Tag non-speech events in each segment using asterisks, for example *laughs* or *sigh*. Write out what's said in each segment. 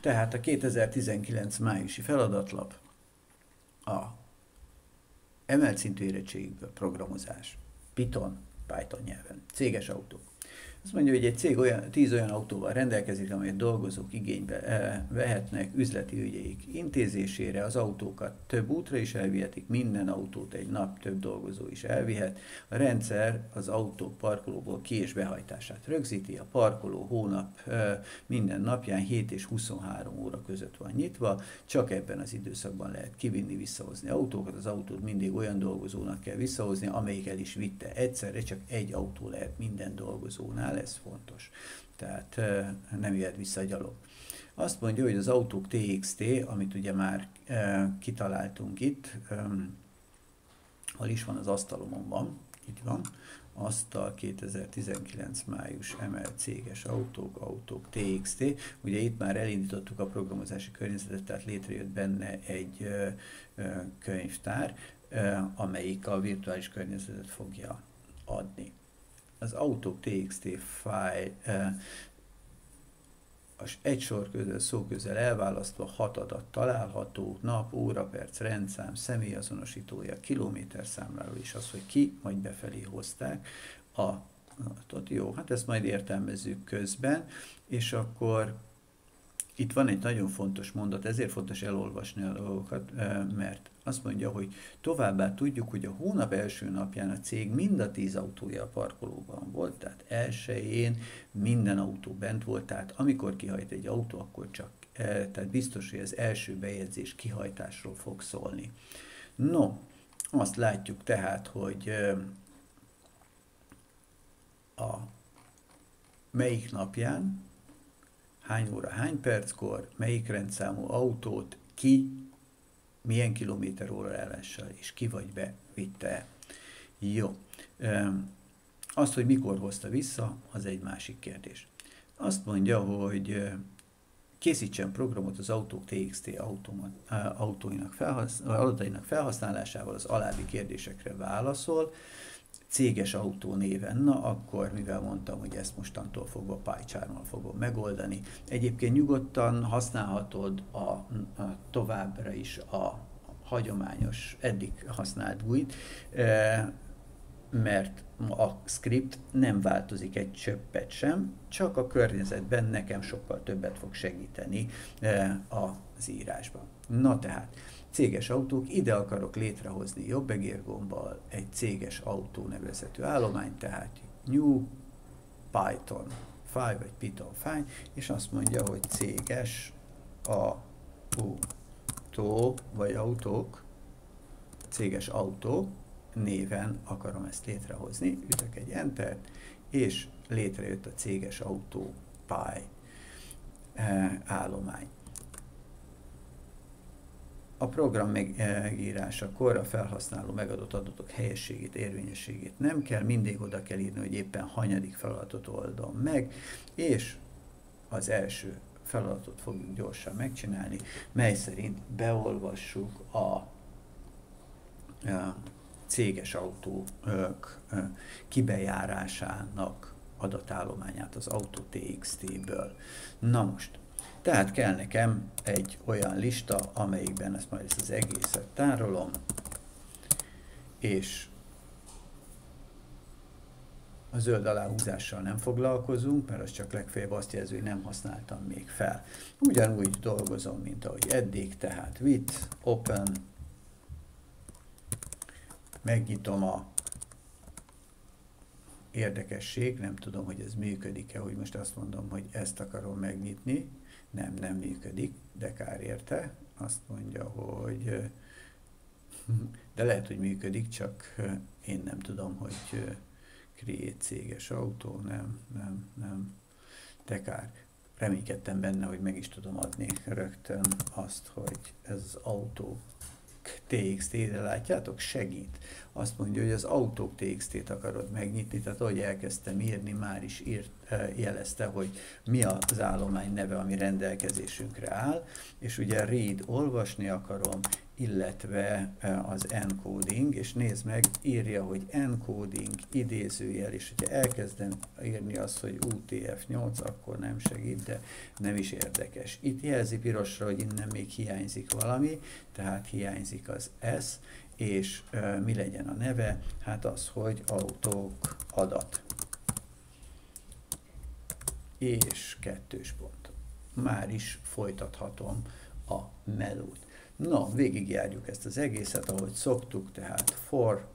Tehát a 2019 májusi feladatlap a emelt szintű érettségből programozás, Python, Python nyelven, céges autók. Azt mondja, hogy egy cég olyan, tíz olyan autóval rendelkezik, amelyet dolgozók igénybe e, vehetnek üzleti ügyeik intézésére. Az autókat több útra is elvihetik, minden autót egy nap több dolgozó is elvihet. A rendszer az autó parkolóból ki- és behajtását rögzíti. A parkoló hónap e, minden napján 7 és 23 óra között van nyitva. Csak ebben az időszakban lehet kivinni, visszahozni autókat. Az autót mindig olyan dolgozónak kell visszahozni, amelyik el is vitte. Egyszerre csak egy autó lehet minden dolgozónál ez fontos. Tehát nem jöhet vissza gyalog. Azt mondja, hogy az autók TXT, amit ugye már kitaláltunk itt, hol is van az asztalomon van, itt van, asztal 2019 május emelt céges autók, autók TXT. Ugye itt már elindítottuk a programozási környezetet, tehát létrejött benne egy könyvtár, amelyik a virtuális környezetet fogja adni az autók TXT fájl az egy sor közül, szó közel elválasztva hat adat található, nap, óra, perc, rendszám, személyazonosítója, kilométer számláló is az, hogy ki, majd befelé hozták a adatot. Jó, hát ezt majd értelmezzük közben, és akkor itt van egy nagyon fontos mondat, ezért fontos elolvasni a dolgokat, mert azt mondja, hogy továbbá tudjuk, hogy a hónap első napján a cég mind a tíz autója a parkolóban volt, tehát elsőjén minden autó bent volt, tehát amikor kihajt egy autó, akkor csak, tehát biztos, hogy az első bejegyzés kihajtásról fog szólni. No, azt látjuk tehát, hogy a melyik napján hány óra, hány perckor, melyik rendszámú autót ki, milyen kilométer óra ellenssel, és ki vagy be vitte. Jó. Azt, hogy mikor hozta vissza, az egy másik kérdés. Azt mondja, hogy készítsen programot az autók TXT automat, autóinak felhasz, adatainak felhasználásával az alábbi kérdésekre válaszol, céges autó néven, na akkor, mivel mondtam, hogy ezt mostantól fogva PyCharm-mal fogom megoldani, egyébként nyugodtan használhatod a, a továbbra is a hagyományos, eddig használt GUI-t, e, mert a script nem változik egy csöppet sem, csak a környezetben nekem sokkal többet fog segíteni e, az írásban. Na tehát, céges autók, ide akarok létrehozni jobb egérgombbal egy céges autó nevezetű állományt, tehát new Python file, vagy Python file, és azt mondja, hogy céges autó, vagy autók, céges autó néven akarom ezt létrehozni, ütök egy enter és létrejött a céges autó py eh, állomány. A program megírásakor a felhasználó megadott adatok helyességét, érvényességét nem kell, mindig oda kell írni, hogy éppen hanyadik feladatot oldom meg, és az első feladatot fogjuk gyorsan megcsinálni, mely szerint beolvassuk a, a céges autók kibejárásának adatállományát az autó TXT-ből. Na most, tehát kell nekem egy olyan lista, amelyikben ezt majd ezt az egészet tárolom, és a zöld aláhúzással nem foglalkozunk, mert az csak legfeljebb azt jelzi, hogy nem használtam még fel. Ugyanúgy dolgozom, mint ahogy eddig, tehát with, open, megnyitom a érdekesség, nem tudom, hogy ez működik-e, hogy most azt mondom, hogy ezt akarom megnyitni, nem, nem működik, de kár érte. Azt mondja, hogy *laughs* de lehet, hogy működik, csak én nem tudom, hogy create céges autó, nem, nem, nem, de kár. Reménykedtem benne, hogy meg is tudom adni rögtön azt, hogy ez az autó TXT-re látjátok, segít. Azt mondja, hogy az autók TXT-t akarod megnyitni, tehát ahogy elkezdtem írni, már is írt, jelezte, hogy mi az állomány neve, ami rendelkezésünkre áll, és ugye read olvasni akarom, illetve az encoding, és nézd meg, írja, hogy encoding, idézőjel, és hogyha elkezdem írni azt, hogy UTF-8, akkor nem segít, de nem is érdekes. Itt jelzi pirosra, hogy innen még hiányzik valami, tehát hiányzik az S, és uh, mi legyen a neve? Hát az, hogy autók adat. És kettős pont. Már is folytathatom a melót. No, végigjárjuk ezt az egészet, ahogy szoktuk, tehát for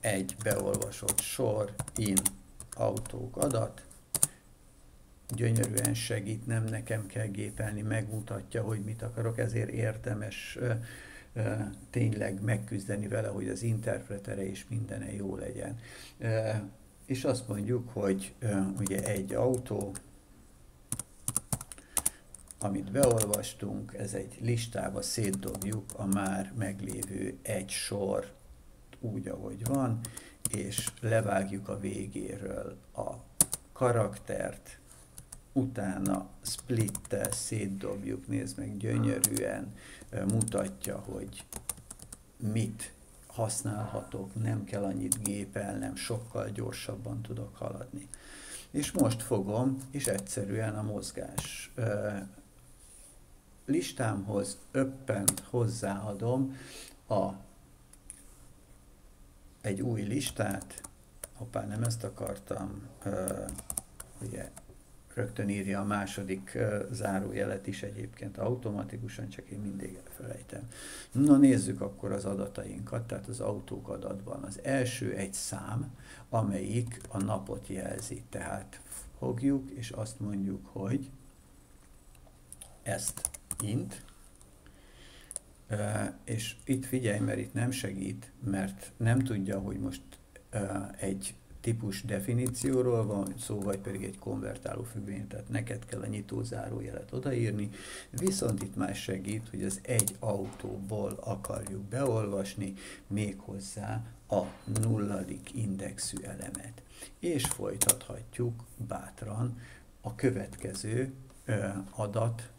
egy beolvasott sor in autók adat, gyönyörűen segít, nem nekem kell gépelni, megmutatja, hogy mit akarok, ezért érdemes ö, ö, tényleg megküzdeni vele, hogy az interpretere és mindene jó legyen. Ö, és azt mondjuk, hogy ugye egy autó, amit beolvastunk, ez egy listába szétdobjuk a már meglévő egy sor úgy, ahogy van, és levágjuk a végéről a karaktert, utána splittel szétdobjuk, nézd meg, gyönyörűen mutatja, hogy mit használhatok, nem kell annyit gépelnem, sokkal gyorsabban tudok haladni. És most fogom, és egyszerűen a mozgás listámhoz öppent hozzáadom a, egy új listát, hoppá, nem ezt akartam, uh, ugye rögtön írja a második uh, zárójelet is egyébként automatikusan, csak én mindig elfelejtem. Na nézzük akkor az adatainkat, tehát az autók adatban. Az első egy szám, amelyik a napot jelzi, tehát fogjuk, és azt mondjuk, hogy ezt int, és itt figyelj, mert itt nem segít, mert nem tudja, hogy most egy típus definícióról van szó, vagy pedig egy konvertáló függvény, tehát neked kell a nyitó zárójelet odaírni, viszont itt már segít, hogy az egy autóból akarjuk beolvasni méghozzá a nulladik indexű elemet. És folytathatjuk bátran a következő adat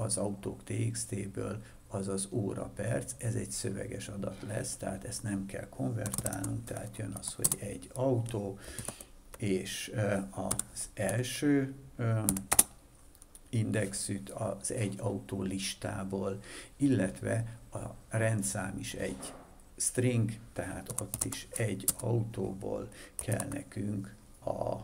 az autók TXT-ből, az az óra perc, ez egy szöveges adat lesz, tehát ezt nem kell konvertálnunk, tehát jön az, hogy egy autó, és az első indexűt az egy autó listából, illetve a rendszám is egy string, tehát ott is egy autóból kell nekünk a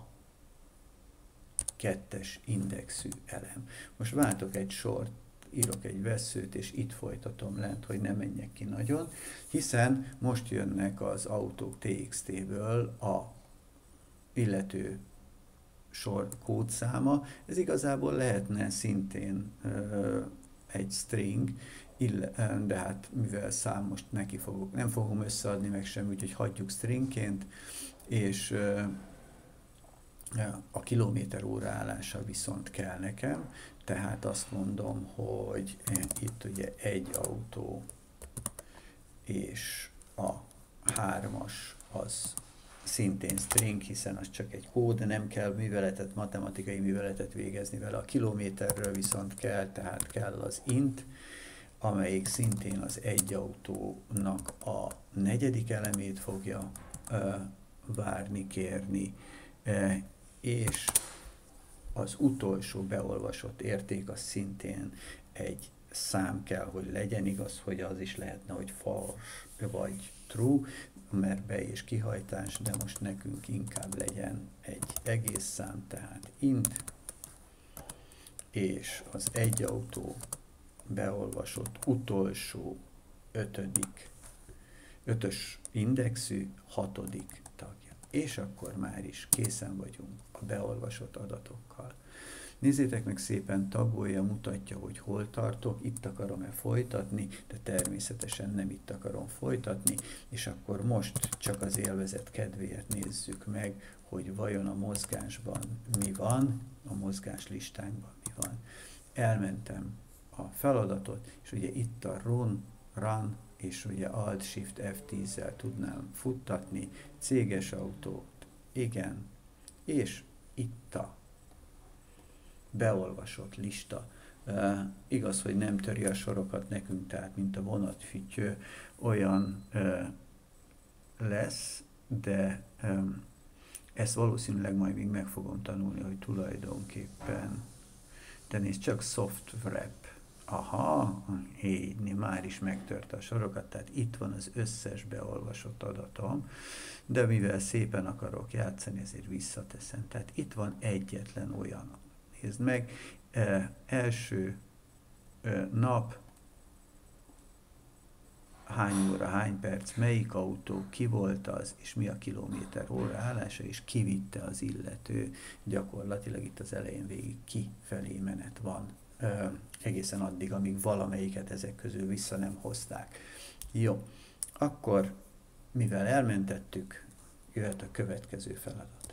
kettes indexű elem. Most váltok egy sort, írok egy veszőt, és itt folytatom lent, hogy ne menjek ki nagyon, hiszen most jönnek az autók TXT-ből a illető sor kódszáma. Ez igazából lehetne szintén ö, egy string, de hát mivel szám most neki fogok, nem fogom összeadni meg sem, úgyhogy hagyjuk stringként, és ö, a kilométer óra állása viszont kell nekem, tehát azt mondom, hogy itt ugye egy autó és a hármas az szintén string, hiszen az csak egy kód, nem kell műveletet, matematikai műveletet végezni vele. A kilométerről viszont kell, tehát kell az int, amelyik szintén az egy autónak a negyedik elemét fogja ö, várni, kérni, és az utolsó beolvasott érték az szintén egy szám kell, hogy legyen, igaz, hogy az is lehetne, hogy false vagy true, mert be- és kihajtás, de most nekünk inkább legyen egy egész szám, tehát int, és az egy autó beolvasott utolsó ötödik, ötös indexű hatodik tagja. És akkor már is készen vagyunk a beolvasott adatokkal. Nézzétek meg szépen, tagolja, mutatja, hogy hol tartok, itt akarom-e folytatni, de természetesen nem itt akarom folytatni, és akkor most csak az élvezet kedvéért nézzük meg, hogy vajon a mozgásban mi van, a mozgás listánkban mi van. Elmentem a feladatot, és ugye itt a run, run, és ugye Alt Shift F10-zel tudnám futtatni, céges autó, Igen. És itt a beolvasott lista. Uh, igaz, hogy nem töri a sorokat nekünk, tehát mint a vonatfütyő, olyan uh, lesz, de um, ezt valószínűleg majd még meg fogom tanulni, hogy tulajdonképpen, de nézd, csak soft wrap. Aha, hé, már is megtörte a sorokat, tehát itt van az összes beolvasott adatom, de mivel szépen akarok játszani, ezért visszateszem. Tehát itt van egyetlen olyan. Nézd meg, eh, első eh, nap, hány óra, hány perc, melyik autó, ki volt az, és mi a kilométer óra állása, és kivitte az illető. Gyakorlatilag itt az elején végig kifelé menet van, egészen addig, amíg valamelyiket ezek közül vissza nem hozták. Jó, akkor mivel elmentettük, jöhet a következő feladat.